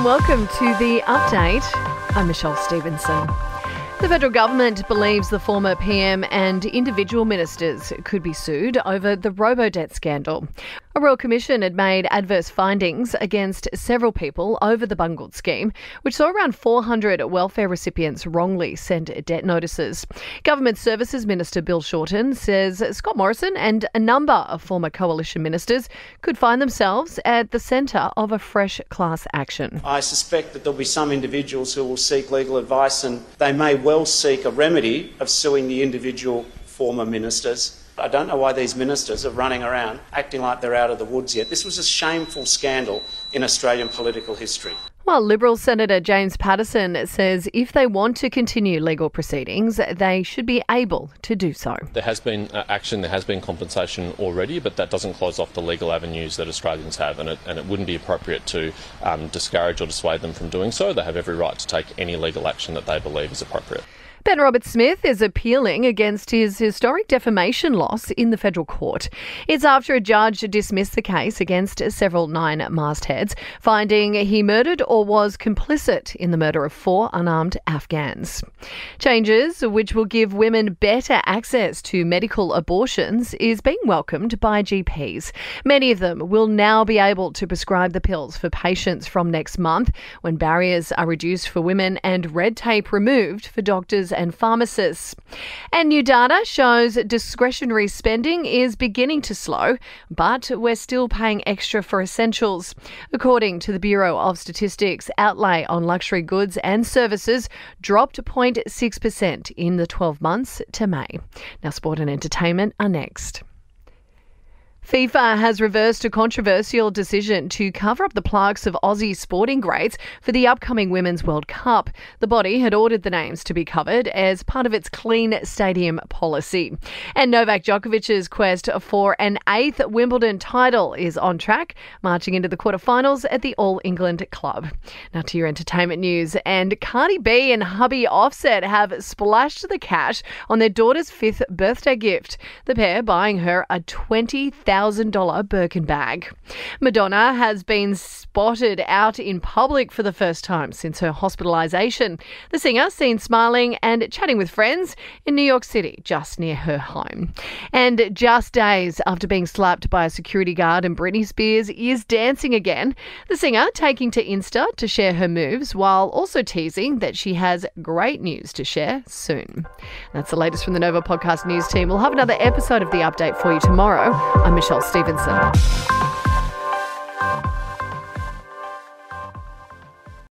and welcome to the update. I'm Michelle Stevenson. The federal government believes the former PM and individual ministers could be sued over the robo-debt scandal. A Royal Commission had made adverse findings against several people over the bungled scheme, which saw around 400 welfare recipients wrongly sent debt notices. Government Services Minister Bill Shorten says Scott Morrison and a number of former coalition ministers could find themselves at the centre of a fresh class action. I suspect that there'll be some individuals who will seek legal advice and they may well seek a remedy of suing the individual former ministers. I don't know why these ministers are running around acting like they're out of the woods yet. This was a shameful scandal in Australian political history. Well, Liberal Senator James Paterson says if they want to continue legal proceedings, they should be able to do so. There has been uh, action, there has been compensation already, but that doesn't close off the legal avenues that Australians have, and it, and it wouldn't be appropriate to um, discourage or dissuade them from doing so. They have every right to take any legal action that they believe is appropriate. Ben Roberts-Smith is appealing against his historic defamation loss in the federal court. It's after a judge dismissed the case against several nine mastheads, finding he murdered or was complicit in the murder of four unarmed Afghans. Changes which will give women better access to medical abortions is being welcomed by GPs. Many of them will now be able to prescribe the pills for patients from next month when barriers are reduced for women and red tape removed for doctors and pharmacists. And new data shows discretionary spending is beginning to slow, but we're still paying extra for essentials. According to the Bureau of Statistics, outlay on luxury goods and services dropped 0.6% in the 12 months to May. Now, sport and entertainment are next. FIFA has reversed a controversial decision to cover up the plaques of Aussie sporting greats for the upcoming Women's World Cup. The body had ordered the names to be covered as part of its clean stadium policy. And Novak Djokovic's quest for an eighth Wimbledon title is on track, marching into the quarterfinals at the All England Club. Now to your entertainment news. And Cardi B and hubby Offset have splashed the cash on their daughter's fifth birthday gift. The pair buying her a 20,000 $1,000 Birkin bag. Madonna has been spotted out in public for the first time since her hospitalisation. The singer seen smiling and chatting with friends in New York City, just near her home. And just days after being slapped by a security guard and Britney Spears is dancing again, the singer taking to Insta to share her moves while also teasing that she has great news to share soon. That's the latest from the Nova Podcast News team. We'll have another episode of the update for you tomorrow. I'm Michelle Stevenson.